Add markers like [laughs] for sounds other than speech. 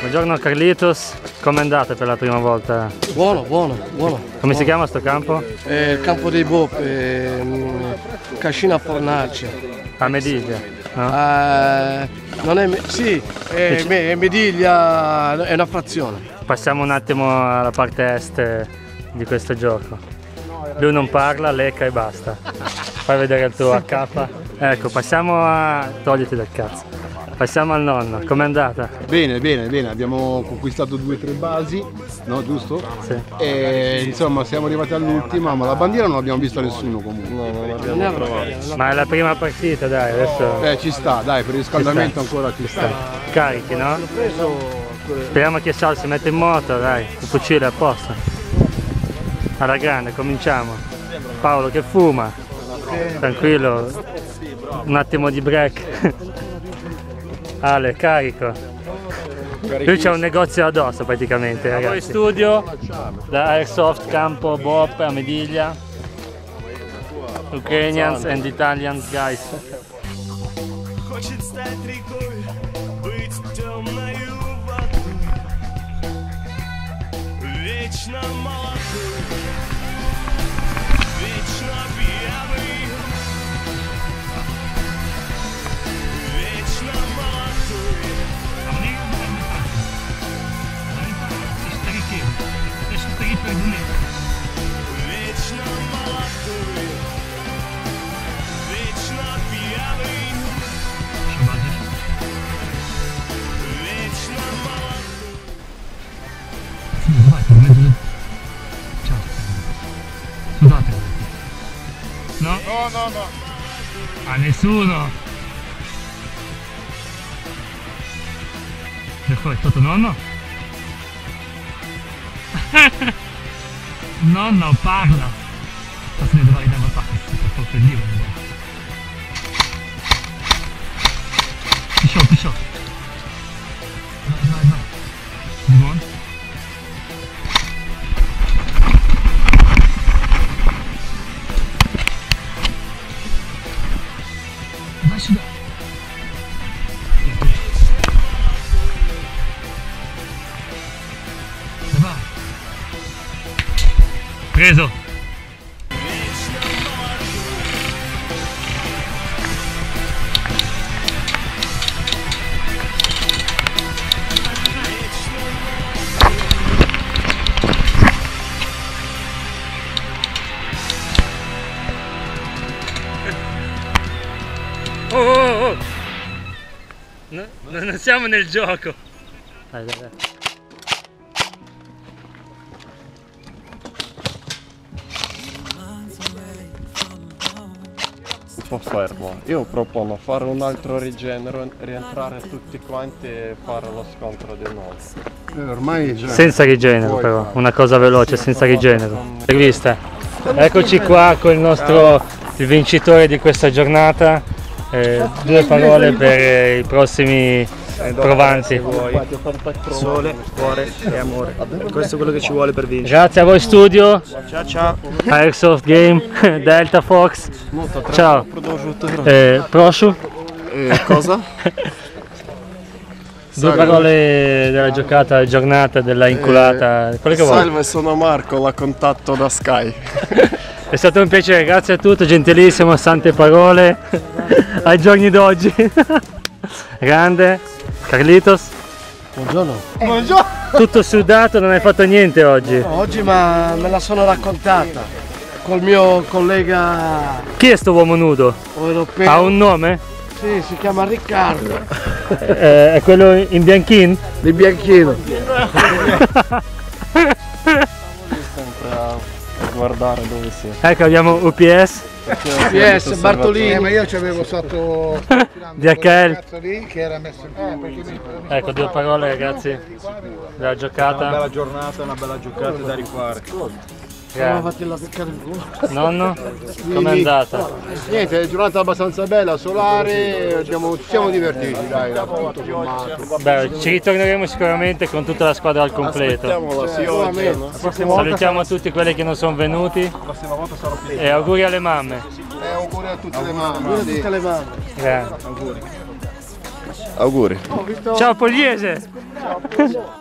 Buongiorno Carlitos, com'è andata per la prima volta? Buono, buono, buono. Come buono. si chiama sto campo? Eh, il campo dei Bop, eh, Cascina Fornace. A Mediglia, no? Eh, non è, sì, è, è Mediglia, è una frazione. Passiamo un attimo alla parte est di questo gioco. Lui non parla, lecca e basta. Fai vedere il tuo AK. Ecco, passiamo a... togliti dal cazzo. Passiamo al nonno, com'è andata? Bene, bene, bene, abbiamo conquistato due o tre basi, no, giusto? Sì. E insomma siamo arrivati all'ultima, ma la bandiera non l'abbiamo vista nessuno comunque. Non è vero. Ma è la prima partita, dai, adesso Eh ci sta, dai, per il riscaldamento ancora ci sta. carichi, no? Speriamo che Sal si metta in moto, dai, il fucile a posto. Alla grande, cominciamo. Paolo che fuma. Tranquillo. Un attimo di break. Ale, [laughs] carico. Lui c'è un negozio addosso praticamente, ragazzi. Poi studio da Airsoft Campo Bop a Mediglia. Ukrainians and Italians guys. Хочет стать рекой, Вечно молодой, вечно пьяный No? No, no. A nessuno. Poi è stato nonno? [laughs] nonno parla. Se ne dovrai dare una parte, per forza di Dio. Pisciò, pisciò. Preso. Oh, oh, oh. No, no, non siamo nel gioco. Dai, dai, dai. Po' fermo. Io propongo fare un altro rigenero, rientrare tutti quanti e fare lo scontro di nuovo. Eh, ormai già. Senza rigenero Puoi però, fare. una cosa veloce, senza rigenero. Intervista. Eccoci qua con il nostro il vincitore di questa giornata. Eh, due parole per eh, i prossimi provanti. Sole, cuore e amore. Questo è quello che ci vuole per vincere. Grazie a voi studio, Ciao ciao. Airsoft Game, [laughs] Delta Fox. Ciao. Eh, prošu. cosa? [laughs] Due parole della giocata, giornata, della inculata, quelle che vuoi. Salve, sono Marco, la contatto da Sky. [laughs] È stato un piacere, grazie a tutti, gentilissimo, sante parole ai giorni d'oggi. Grande, Carlitos, Buongiorno. tutto sudato, non hai fatto niente oggi. Oggi ma me la sono raccontata col mio collega Chi è sto uomo nudo? europeo. Ha un nome? Sì, si chiama Riccardo. [laughs] Eh, è quello in bianchino? Di Bianchino. [laughs] Sempre a guardare dove sia. Ecco abbiamo UPS, PS Bartolini. Eh, ma io ci avevo sotto DHL. lì che era messo in eh, mi Ecco due parole ragazzi della giocata. giornata, una bella giocata da rifare. Siamo fatti la peccare il culo. Nonno? Com'è andata? Niente, giornata abbastanza bella, solare, abbiamo- ci siamo divertiti, dai, da tutto sommato. Beh, ci ritorneremo sicuramente con tutta la squadra al completo. Sicuramente. Salutiamo tutti quelli che non sono venuti e auguri alle mamme. E auguri a tutte le mamme. Tutte le mani. Grazie. Auguri. Ciao Pugliese!